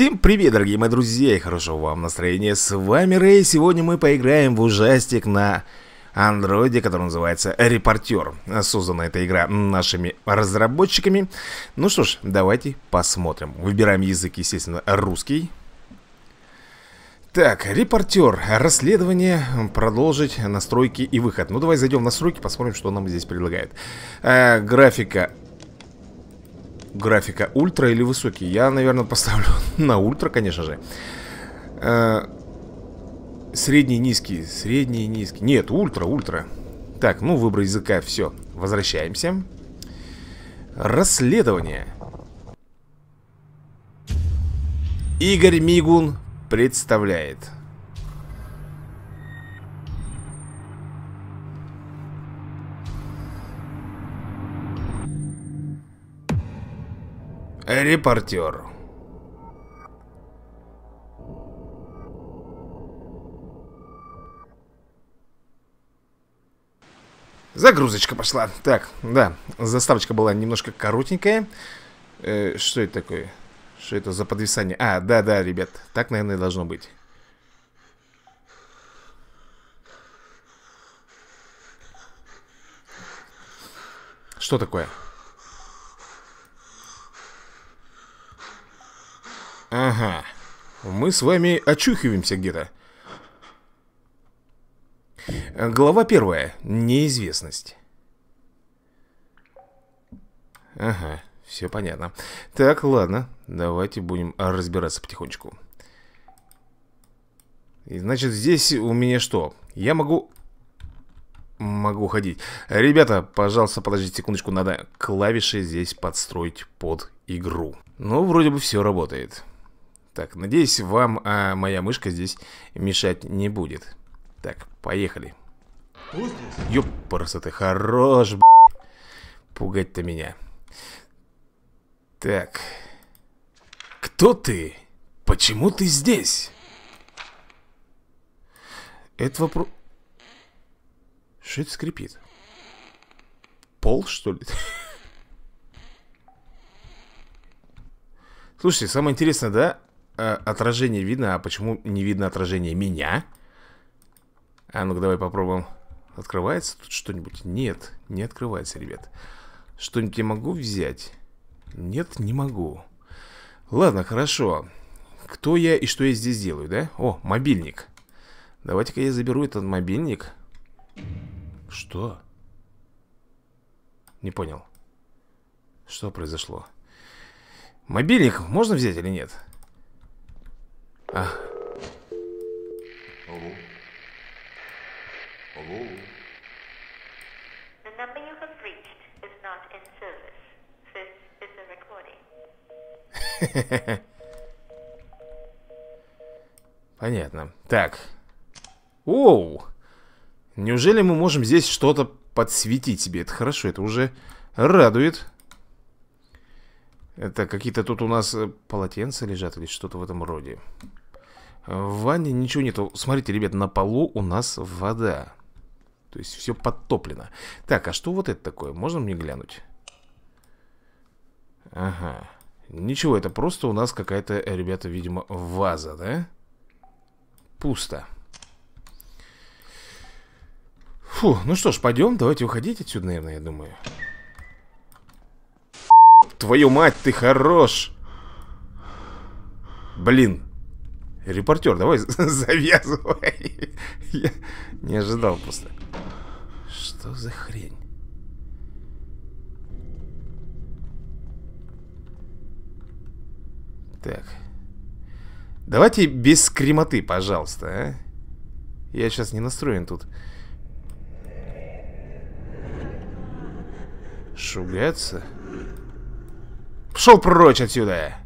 Всем привет, дорогие мои друзья, и хорошего вам настроения. С вами Рэй. Сегодня мы поиграем в ужастик на андроиде, который называется Репортер. Создана эта игра нашими разработчиками. Ну что ж, давайте посмотрим. Выбираем язык, естественно, русский. Так, репортер, расследование, продолжить, настройки и выход Ну давай зайдем в настройки, посмотрим, что нам здесь предлагает э, Графика Графика ультра или высокий? Я, наверное, поставлю на ультра, конечно же. Э, Средний, низкий, средний, низкий. Нет, ультра, ультра. Так, ну выбор языка, все, возвращаемся. Расследование. Игорь Мигун представляет Репортер Загрузочка пошла Так, да, заставочка была немножко коротенькая э, Что это такое? Что это за подвисание? А, да-да, ребят, так, наверное, должно быть. Что такое? Ага. Мы с вами очухиваемся где-то. Глава первая. Неизвестность. Ага. Все понятно. Так, ладно. Давайте будем разбираться потихонечку. И, значит, здесь у меня что? Я могу... Могу ходить. Ребята, пожалуйста, подождите секундочку. Надо клавиши здесь подстроить под игру. Ну, вроде бы все работает. Так, надеюсь, вам а, моя мышка здесь мешать не будет. Так, поехали. Ёпарасы ты хорош, Пугать-то меня. Так. Кто ты? Почему ты здесь? Это вопрос... Что это скрипит? Пол, что ли? Слушайте, самое интересное, да? А, отражение видно, а почему не видно отражение меня? А ну-ка давай попробуем. Открывается тут что-нибудь? Нет, не открывается, ребят. Что-нибудь я могу взять? Нет, не могу Ладно, хорошо Кто я и что я здесь делаю, да? О, мобильник Давайте-ка я заберу этот мобильник Что? Не понял Что произошло? Мобильник можно взять или нет? А. Алло Алло The number you have reached is not in service. Понятно. Так. Оу! Неужели мы можем здесь что-то подсветить себе? Это хорошо, это уже радует. Это какие-то тут у нас э, полотенца лежат или что-то в этом роде. В ванне ничего нету. Смотрите, ребят, на полу у нас вода. То есть все подтоплено. Так, а что вот это такое? Можно мне глянуть? Ага. Ничего, это просто у нас какая-то, э, ребята, видимо, ваза, да? Пусто. Фу, ну что ж, пойдем, давайте уходить отсюда, наверное, я думаю. Твою мать, ты хорош! Блин. Репортер, давай завязывай. Я не ожидал просто. Что за хрень? Так. Давайте без кремоты, пожалуйста, а? Я сейчас не настроен тут. Шугаться? Пошел прочь отсюда!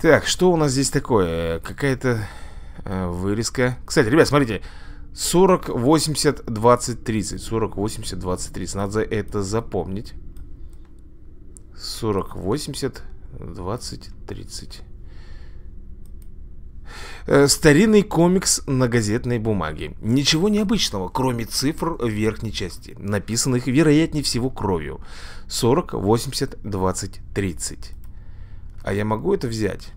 Так, что у нас здесь такое? Какая-то э, вырезка. Кстати, ребят, смотрите. 40, 80, 20, 30. 40, 80, 20, 30. Надо это запомнить. 40, 80, 20-30 э, Старинный комикс на газетной бумаге Ничего необычного, кроме цифр в верхней части Написанных, вероятнее всего, кровью 40, 80, 20, 30 А я могу это взять?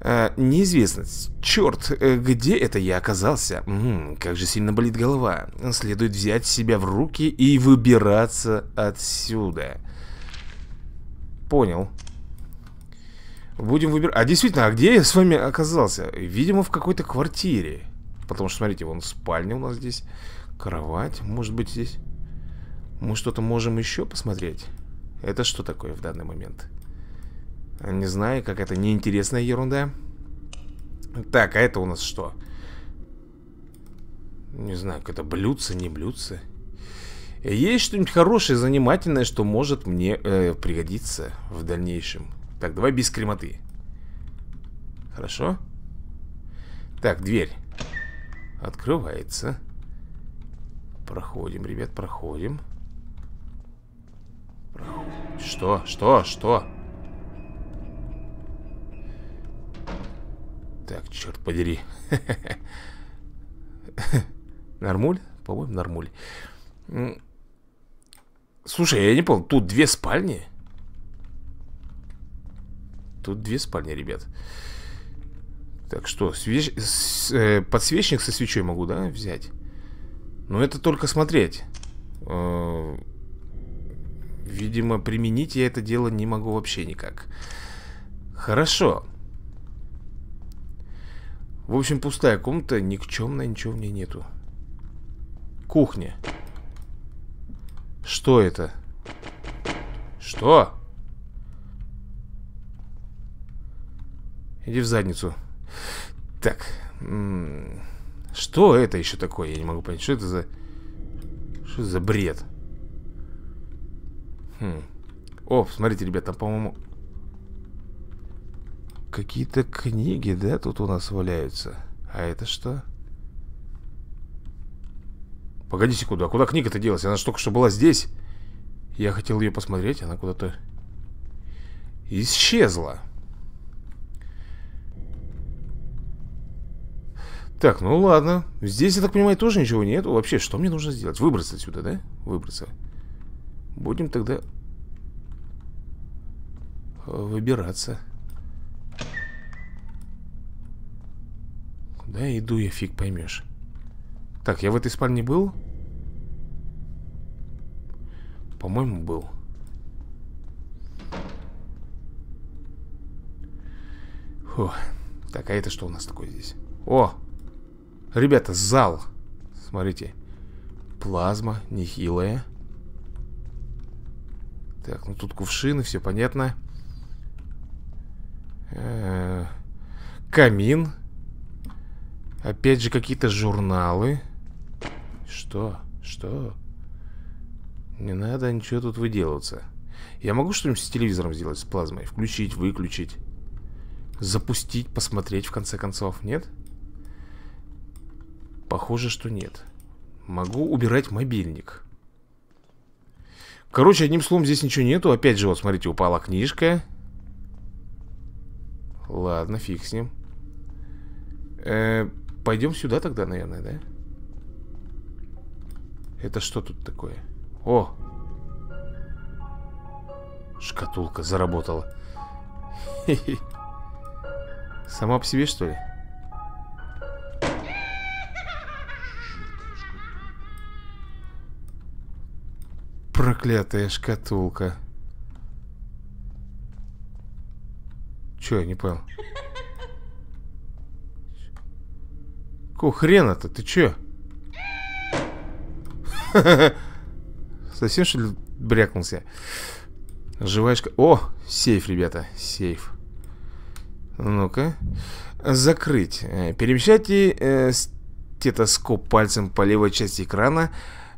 а, Неизвестность Черт, э, где это я оказался? М -м, как же сильно болит голова Следует взять себя в руки и выбираться отсюда Понял Будем выбирать А действительно, а где я с вами оказался? Видимо, в какой-то квартире Потому что, смотрите, вон спальня у нас здесь Кровать, может быть, здесь Мы что-то можем еще посмотреть Это что такое в данный момент? Не знаю, какая-то неинтересная ерунда Так, а это у нас что? Не знаю, это блюдце, не блюдце Есть что-нибудь хорошее, занимательное, что может мне э, пригодиться в дальнейшем Так, давай без кремоты Хорошо? Так, дверь Открывается Проходим, ребят, проходим. Что? Что? Что? Так, черт подери. Нормуль? По-моему, нормуль. Слушай, я не понял, тут две спальни? Тут две спальни, ребят. Так что, свеч... с, э, подсвечник со свечой могу, да, взять? Но это только смотреть. Э, видимо, применить я это дело не могу вообще никак. Хорошо. В общем, пустая комната, никчемная, ничего в ней нету. Кухня. Что это? Что? Иди в задницу. Так. Что это еще такое? Я не могу понять. Что это за... Что за бред? Хм. О, смотрите, ребят, там, по-моему... Какие-то книги, да, тут у нас валяются. А это что? Погоди секунду, а куда книга-то делась? Она же только что была здесь. Я хотел ее посмотреть, она куда-то исчезла. Так, ну ладно. Здесь, я так понимаю, тоже ничего нет. Вообще, что мне нужно сделать? Выбраться отсюда, да? Выбраться. Будем тогда выбираться. Куда иду я, фиг поймешь. Так, я в этой спальне был? По-моему, был. Фу. Так, а это что у нас такое здесь? О, Ребята, зал. Смотрите. Плазма нехилая. Так, ну тут кувшины, все понятно. Э -э камин. Опять же какие-то журналы. Что? Что? Не надо ничего тут выделываться. Я могу что-нибудь с телевизором сделать, с плазмой? Включить, выключить. Запустить, посмотреть в конце концов, нет? Похоже, что нет Могу убирать мобильник Короче, одним словом, здесь ничего нету Опять же, вот, смотрите, упала книжка Ладно, фиг с ним э, Пойдем сюда тогда, наверное, да? Это что тут такое? О! Шкатулка заработала Сама по себе, что ли? Проклятая шкатулка. Че, я не понял. Какого хрена-то? Ты че? Совсем что ли брякнулся? Живая шка... О, сейф, ребята, сейф. Ну-ка. Закрыть. Э, перемещайте э, стетоскоп пальцем по левой части экрана,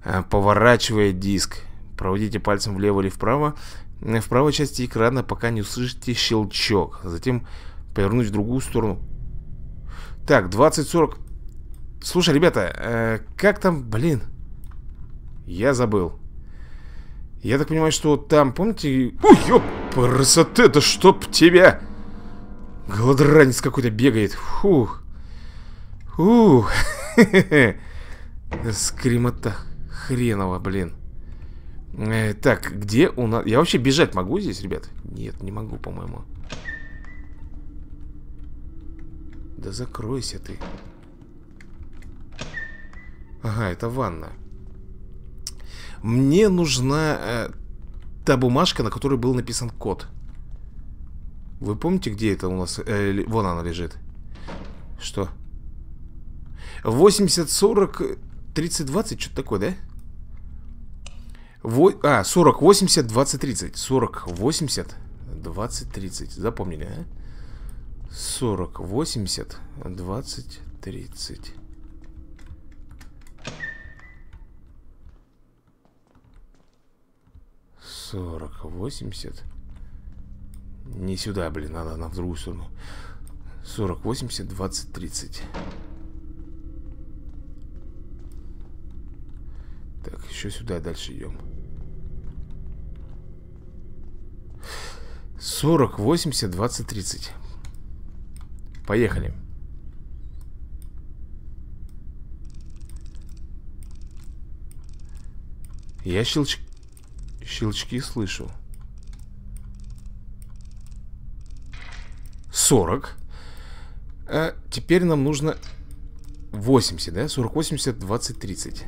э, поворачивая диск. Проводите пальцем влево или вправо. В правой части экрана, пока не услышите щелчок. Затем повернуть в другую сторону. Так, 20-40. Слушай, ребята, э, как там, блин? Я забыл. Я так понимаю, что там, помните... Ой, ёп, красота, это чтоб тебя! Голодранец какой-то бегает. Фух. Фух. Скримота хренова, блин. Э, так, где у нас... Я вообще бежать могу здесь, ребят? Нет, не могу, по-моему. Да закройся ты. Ага, это ванна. Мне нужна э, та бумажка, на которой был написан код. Вы помните, где это у нас? Э, вон она лежит. Что? 80, 40, 30, 20, что-то такое, да? Во... А, 40, 80, 20, 30 40, 80, 20, 30 Запомнили, а? 40, 80, 20, 30 40, 80 Не сюда, блин, надо на другую сторону. 40, 80, 20, 30 Так, еще сюда дальше идем 40, 80, 20, 30 Поехали. Я щелч... щелчки слышу 40 а Теперь нам нужно 80, да? 40, 80, 20, 30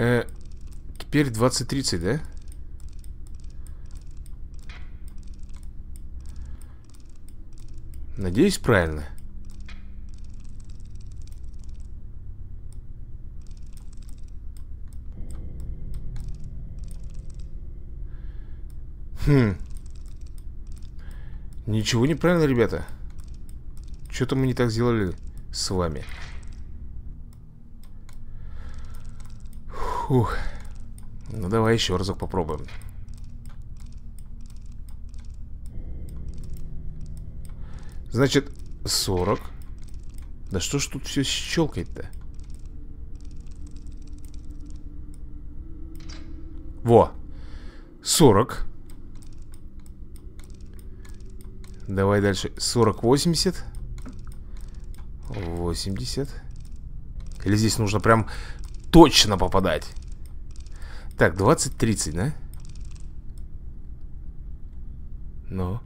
Э, теперь 20-30, да? Надеюсь, правильно. Хм. Ничего неправильно, ребята. Что-то мы не так сделали с вами. Фух. Ну, давай еще разок попробуем. Значит, 40. Да что ж тут все щелкает-то? Во. 40. Давай дальше. 40, 80. 80. Или здесь нужно прям точно попадать? Так, 20-30, да? Ну.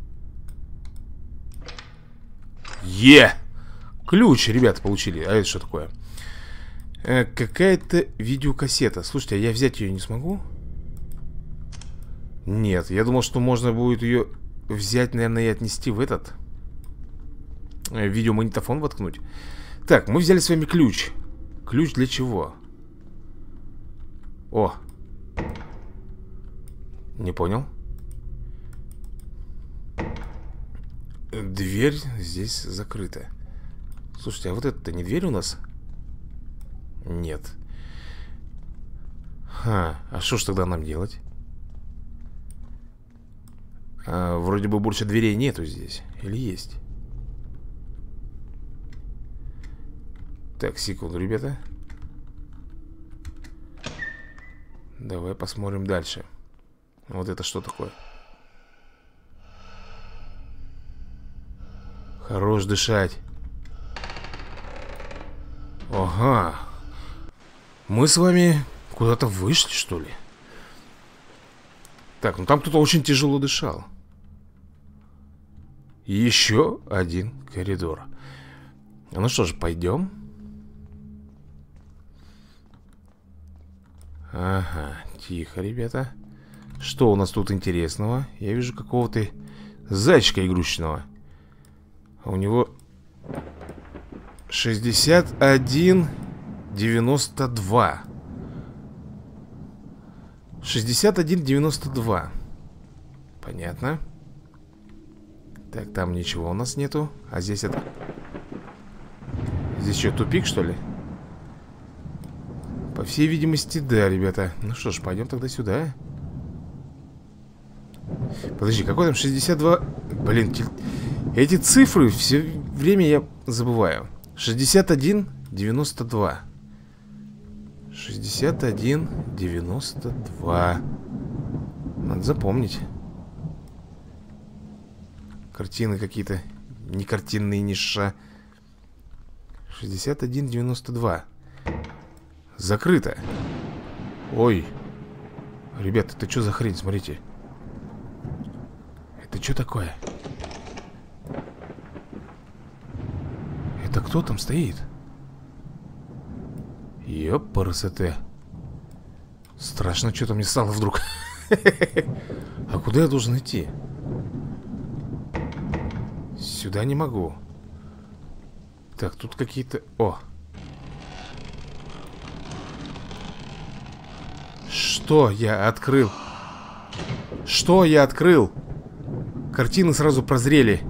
Е! Ключ, ребята, получили. А это что такое? Э, Какая-то видеокассета. Слушайте, а я взять ее не смогу? Нет, я думал, что можно будет ее взять, наверное, и отнести в этот э, видеомагнитофон воткнуть. Так, мы взяли с вами ключ. Ключ для чего? О, не понял. Дверь здесь закрыта. Слушайте, а вот это не дверь у нас? Нет. Ха, а что ж тогда нам делать? А, вроде бы больше дверей нету здесь. Или есть? Так, секунду, ребята. Давай посмотрим дальше. Вот это что такое? Хорош дышать. Ага. Мы с вами куда-то вышли, что ли? Так, ну там кто-то очень тяжело дышал. Еще один коридор. Ну что ж, пойдем. Ага, тихо, ребята. Что у нас тут интересного? Я вижу какого-то зайчика игрушечного. У него 61 92 61 92 Понятно Так, там ничего у нас нету. А здесь это... Здесь что, тупик, что ли? По всей видимости, да, ребята. Ну что ж, пойдем тогда сюда Подожди, какой там 62... Блин, эти цифры все время я забываю. 61, 92 61, 92 Надо запомнить Картины какие-то Не картинные, ни ша. 61, 92 Закрыто. Ой. Ребят, это что за хрень, смотрите. Это что такое? Это кто там стоит? Ёпарасоте Страшно что-то мне стало вдруг. А куда я должен идти? Сюда не могу Так, тут какие-то... О! Что я открыл? Что я открыл? Картины сразу прозрели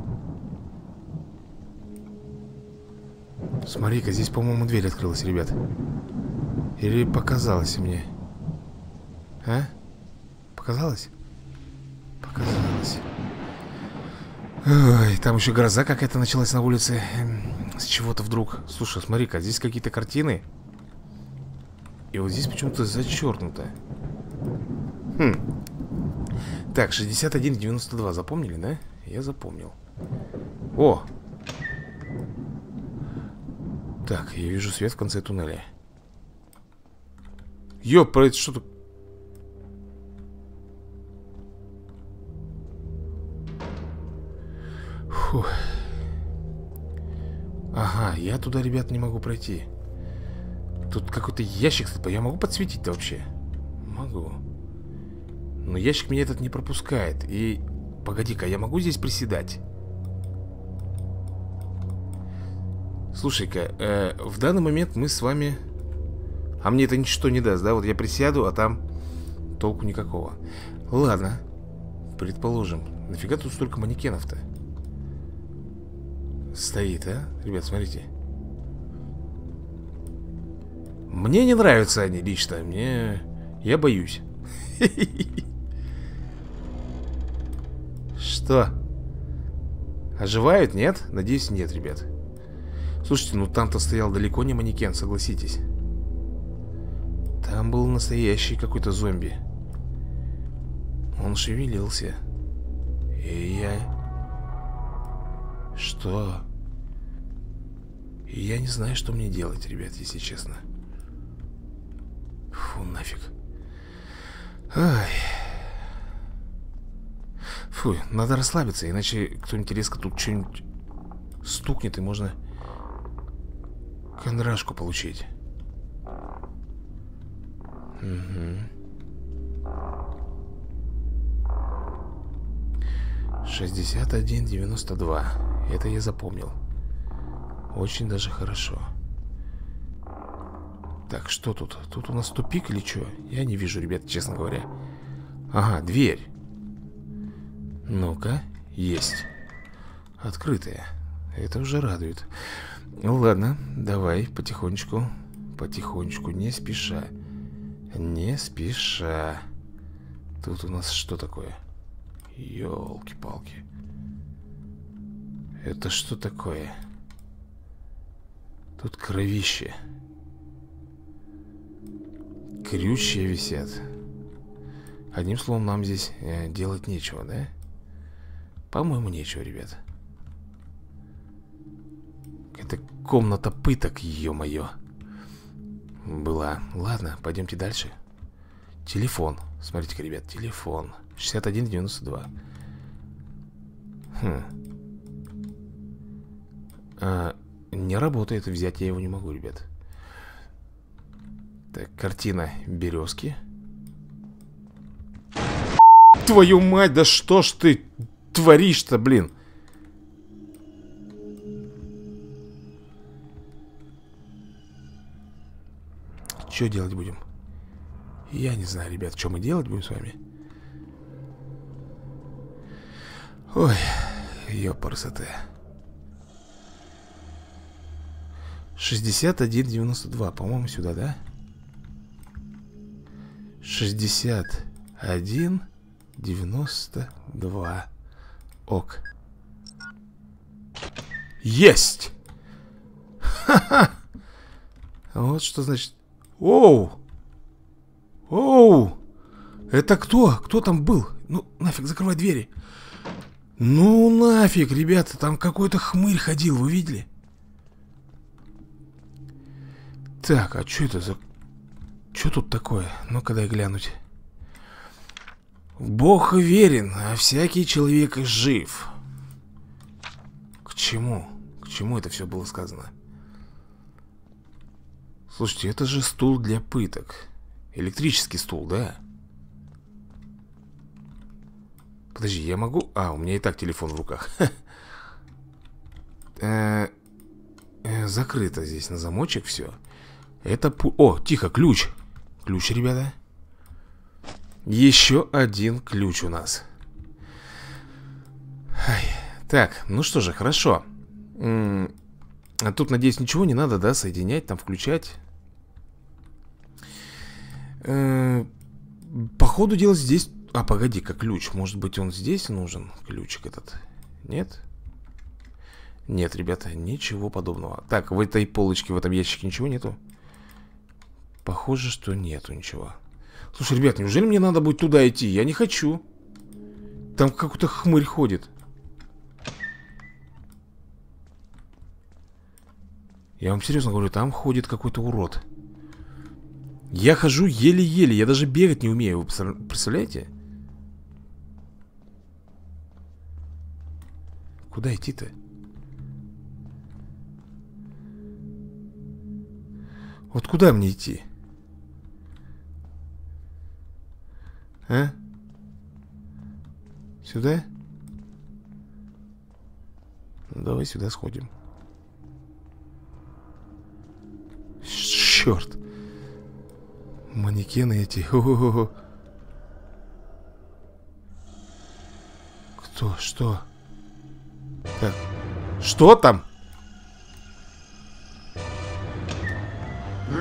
Смотри-ка, здесь, по-моему, дверь открылась, ребят Или показалось мне А? Показалось? Показалось Ой, там еще гроза какая-то началась на улице. Эм, С чего-то вдруг. Слушай, смотри-ка, здесь какие-то картины. И вот здесь почему-то зачеркнуто Хм. Так, 61,92 Запомнили, да? Я запомнил. О! Так, я вижу свет в конце туннеля. Ёпа, это что я туда, ребят, не могу пройти Тут какой-то ящик Я могу подсветить-то вообще? Могу Но ящик меня этот не пропускает И... Погоди-ка, я могу здесь приседать? Слушай-ка, э, в данный момент мы с вами... А мне это ничто не даст, да? Вот я присяду, а там толку никакого Ладно, предположим Нафига тут столько манекенов-то? Стоит, а? Ребят, смотрите. Мне не нравятся они лично Мне... Я боюсь. Что? Оживают, нет? Надеюсь, нет, ребят. Слушайте, ну там-то стоял далеко не манекен, согласитесь. Там был настоящий какой-то зомби. Он шевелился. И я что? Я не знаю, что мне делать, ребят, если честно. Фу, нафиг. Ай. Фу, надо расслабиться, иначе кто-нибудь резко тут что-нибудь стукнет, и можно кондрашку получить. Угу. 61,92 Это я запомнил. Очень даже хорошо. Так, что тут? Тут у нас тупик или что? Я не вижу, ребят, честно говоря. Ага, дверь. Ну-ка, есть. Открытая. Это уже радует. Ну ладно, давай потихонечку Потихонечку, не спеша. Не спеша. Тут у нас что такое? Ёлки-палки. Это что такое? Тут кровище. Крючья висят. Одним словом, нам здесь э, делать нечего, да? По-моему, нечего, ребят. Это комната пыток, ё-моё. Была. Ладно, пойдемте дальше. Телефон. Смотрите-ка, ребят, телефон. 61,92 Хм. А, Не работает, взять я его не могу, ребят. Так, картина березки Твою мать, да что ж ты творишь-то, блин? Что делать будем? Я не знаю, ребят, что мы делать будем с вами Ой, ёпарсоте 61,92, по-моему, сюда, да? 61,92 Ок Есть! Ха-ха! Вот что значит... Оу! Оу! Это кто? Кто там был? Ну, нафиг, закрывай двери ну нафиг, ребята, там какой-то хмырь ходил, вы видели? Так, а что это за... Что тут такое? Ну-ка дай глянуть. Бог верен, а всякий человек жив. К чему? К чему это все было сказано? Слушайте, это же стул для пыток. Электрический стул, да? Подожди, я могу... А, у меня и так телефон в руках. Э, э, закрыто здесь на замочек все. Это... О, тихо, ключ. Ключ, ребята. Еще один ключ у нас. Так, ну что же, хорошо. А тут, надеюсь, ничего не надо, да, соединять, там, включать. Э, по ходу дела здесь а, погоди-ка, ключ. Может быть, он здесь нужен? Ключик этот. Нет? Нет, ребята, ничего подобного. Так, в этой полочке, в этом ящике ничего нету? Похоже, что нету ничего. Слушай, ребят, неужели мне надо будет туда идти? Я не хочу. Там какой-то хмырь ходит. Я вам серьезно говорю, там ходит какой-то урод. Я хожу еле-еле, я даже бегать не умею, вы представляете? Куда идти-то? Вот куда мне идти? А? Сюда? Ну, давай сюда сходим. Черт. Манекены эти. О -о -о. Кто? Что? Так. Что там?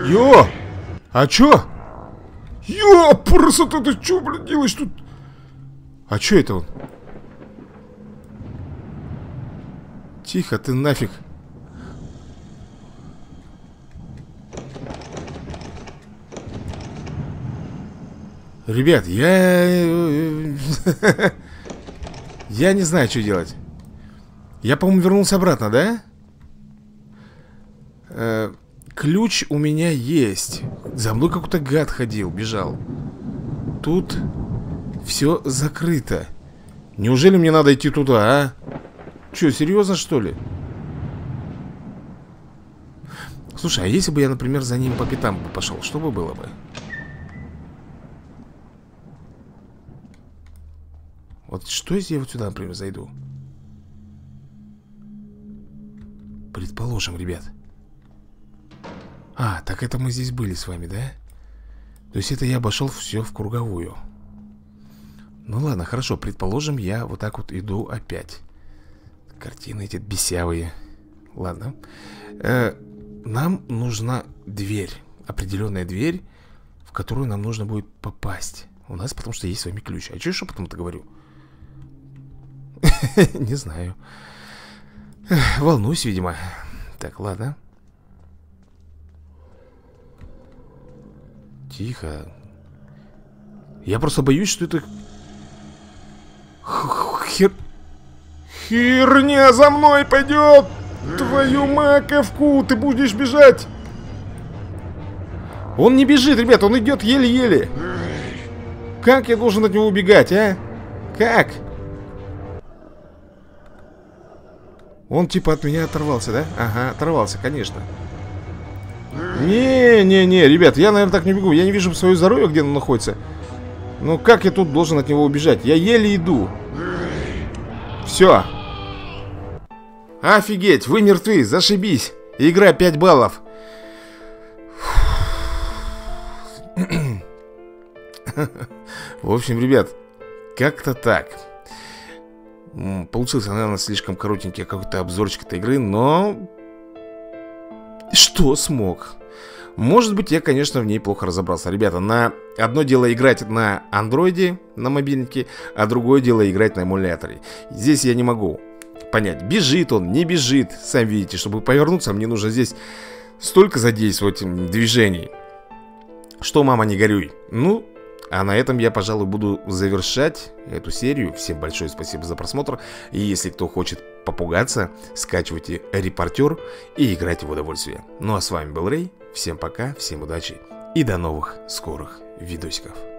Йо! А чё? Йо, красота, ты чё, блин, делаешь тут? А чё это он? Тихо, ты нафиг. Ребят, я... Я не знаю, что делать. Я, по-моему, вернулся обратно, да? Э, ключ у меня есть. За мной какой-то гад ходил, бежал. Тут все закрыто. Неужели мне надо идти туда, а? Че, серьезно, что ли? Слушай, а если бы я, например, за ним по пятам пошел, что бы было бы? Вот что, если я вот сюда, например, зайду? Предположим, ребят. А, так это мы здесь были с вами, да? То есть это я обошел все в круговую. Ну ладно, хорошо, предположим, я вот так вот иду опять. Картины эти бесявые. Ладно. Э, нам нужна дверь. Определенная дверь, в которую нам нужно будет попасть. У нас потому что есть с вами ключ. А что я потом это говорю? Не знаю. Волнуюсь, видимо. Так, ладно. Тихо. Я просто боюсь, что это... Хер... Херня за мной пойдет! Твою маковку! Ты будешь бежать! Он не бежит, ребят, он идет еле-еле. Как я должен от него убегать, а? Как? Он типа от меня оторвался, да? Ага, оторвался, конечно. Не-не-не, ребят, я, наверное, так не бегу. Я не вижу свое здоровье, где оно находится. Ну, как я тут должен от него убежать? Я еле иду. Все. Офигеть, вы мертвы, зашибись. Игра 5 баллов. В общем, ребят, как-то так. Получился, наверное, слишком коротенький какой-то обзорчик этой игры, но... Что смог? Может быть, я, конечно, в ней плохо разобрался. Ребята, на одно дело играть на андроиде, на мобильнике, а другое дело играть на эмуляторе. Здесь я не могу понять, бежит он, не бежит. Сами видите, чтобы повернуться, мне нужно здесь столько задействовать движений. Что, мама, не горюй. Ну, а на этом я, пожалуй, буду завершать эту серию. Всем большое спасибо за просмотр. И если кто хочет попугаться, скачивайте репортер и играйте в удовольствие. Ну а с вами был Рэй. Всем пока, всем удачи и до новых скорых видосиков.